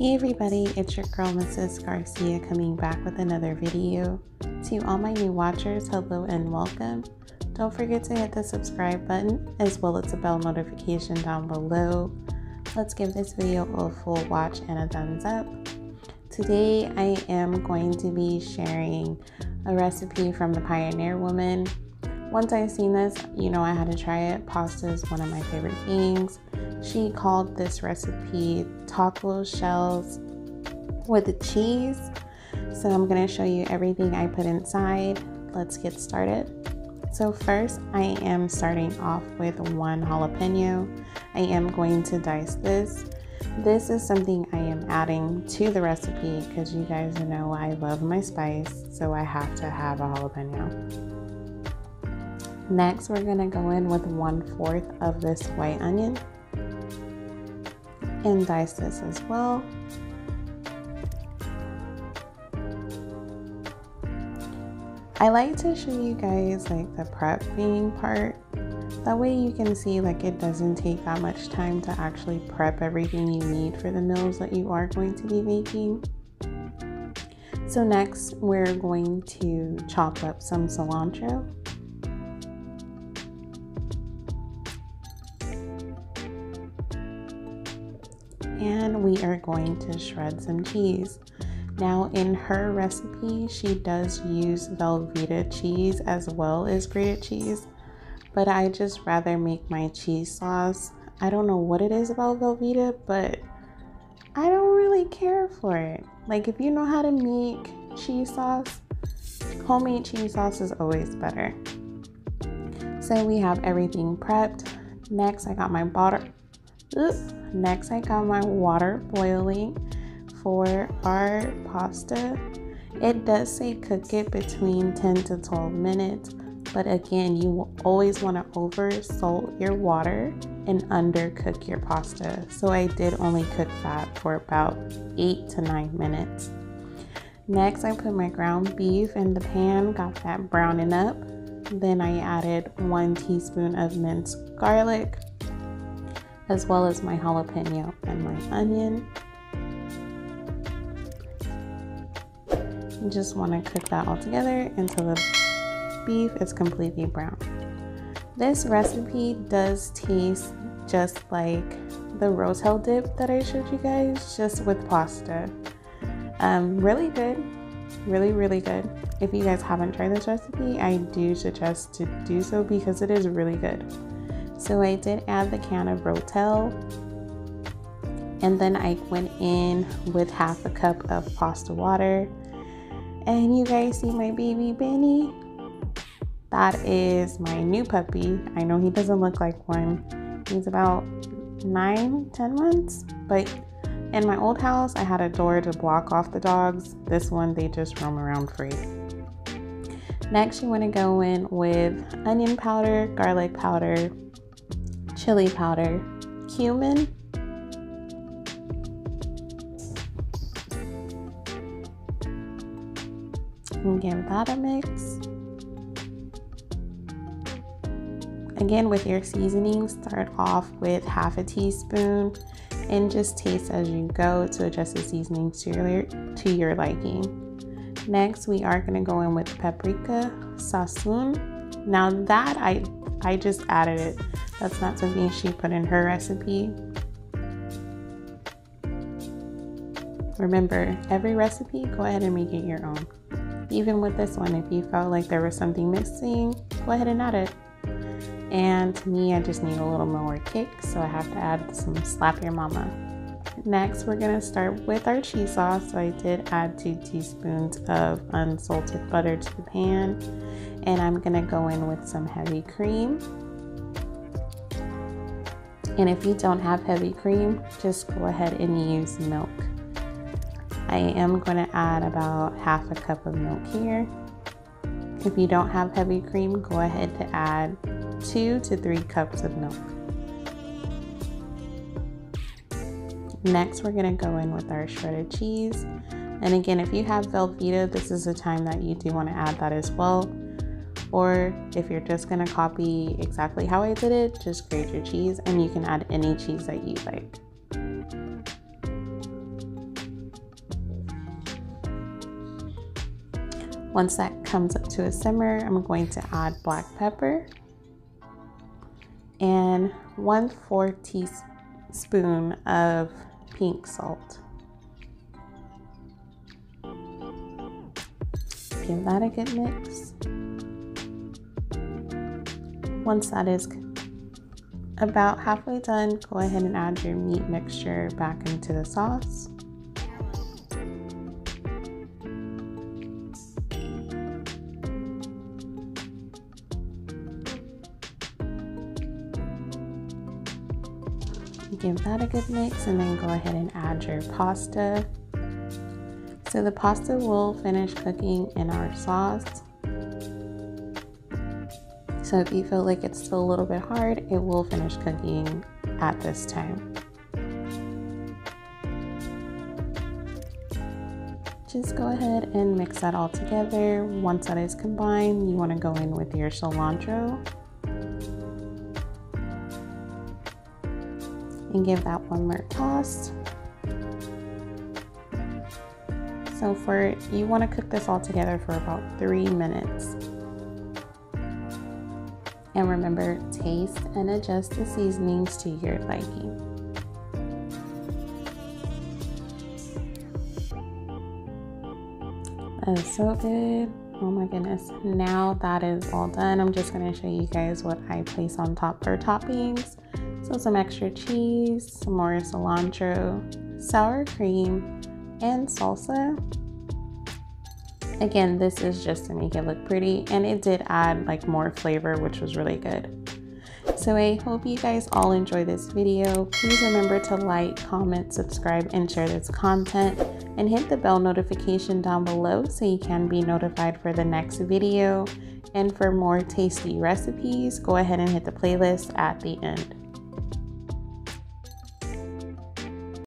Hey everybody, it's your girl Mrs. Garcia coming back with another video. To all my new watchers, hello and welcome. Don't forget to hit the subscribe button as well as the bell notification down below. Let's give this video a full watch and a thumbs up. Today I am going to be sharing a recipe from the Pioneer Woman. Once I seen this, you know I had to try it. Pasta is one of my favorite things. She called this recipe taco shells with cheese. So I'm gonna show you everything I put inside. Let's get started. So first I am starting off with one jalapeno. I am going to dice this. This is something I am adding to the recipe because you guys know I love my spice, so I have to have a jalapeno. Next, we're gonna go in with one fourth of this white onion and dice this as well. I like to show you guys like the prepping part. That way you can see like it doesn't take that much time to actually prep everything you need for the meals that you are going to be making. So next we're going to chop up some cilantro. And we are going to shred some cheese. Now, in her recipe, she does use Velveeta cheese as well as grated cheese, but I just rather make my cheese sauce. I don't know what it is about Velveeta, but I don't really care for it. Like, if you know how to make cheese sauce, homemade cheese sauce is always better. So, we have everything prepped. Next, I got my butter. Oops. Next, I got my water boiling for our pasta. It does say cook it between 10 to 12 minutes, but again, you always want to over salt your water and undercook your pasta. So I did only cook that for about 8 to 9 minutes. Next, I put my ground beef in the pan, got that browning up. Then I added one teaspoon of minced garlic, as well as my jalapeno and my onion. You just want to cook that all together until the beef is completely brown. This recipe does taste just like the rotel dip that I showed you guys, just with pasta. Um, really good, really, really good. If you guys haven't tried this recipe, I do suggest to do so because it is really good. So I did add the can of Rotel and then I went in with half a cup of pasta water. And you guys see my baby Benny? That is my new puppy. I know he doesn't look like one. He's about nine, ten months. But in my old house, I had a door to block off the dogs. This one, they just roam around free. Next, you want to go in with onion powder, garlic powder, chili powder, cumin, and give that a mix. Again, with your seasoning, start off with half a teaspoon and just taste as you go to adjust the seasoning to your, to your liking. Next, we are going to go in with paprika, sazon. Now that I I just added it that's not something she put in her recipe. Remember, every recipe, go ahead and make it your own. Even with this one, if you felt like there was something missing, go ahead and add it. And to me, I just need a little more kick, so I have to add some Slap Your Mama. Next, we're gonna start with our cheese sauce. So I did add two teaspoons of unsalted butter to the pan, and I'm gonna go in with some heavy cream. And if you don't have heavy cream, just go ahead and use milk. I am going to add about half a cup of milk here. If you don't have heavy cream, go ahead to add two to three cups of milk. Next, we're going to go in with our shredded cheese. And again, if you have Velveeta, this is the time that you do want to add that as well. Or if you're just gonna copy exactly how I did it, just grate your cheese and you can add any cheese that you like. Once that comes up to a simmer, I'm going to add black pepper and 1 4 teaspoon of pink salt. Give that a good mix. Once that is about halfway done, go ahead and add your meat mixture back into the sauce. give that a good mix and then go ahead and add your pasta. So the pasta will finish cooking in our sauce. So if you feel like it's still a little bit hard, it will finish cooking at this time. Just go ahead and mix that all together. Once that is combined, you want to go in with your cilantro. and give that one more toss. So for you want to cook this all together for about three minutes. And remember, taste and adjust the seasonings to your liking. That is so good. Oh my goodness. Now that is all done, I'm just going to show you guys what I place on top for toppings. So some extra cheese, some more cilantro, sour cream, and salsa. Again, this is just to make it look pretty and it did add like more flavor, which was really good. So I hope you guys all enjoy this video. Please remember to like, comment, subscribe, and share this content. And hit the bell notification down below so you can be notified for the next video. And for more tasty recipes, go ahead and hit the playlist at the end.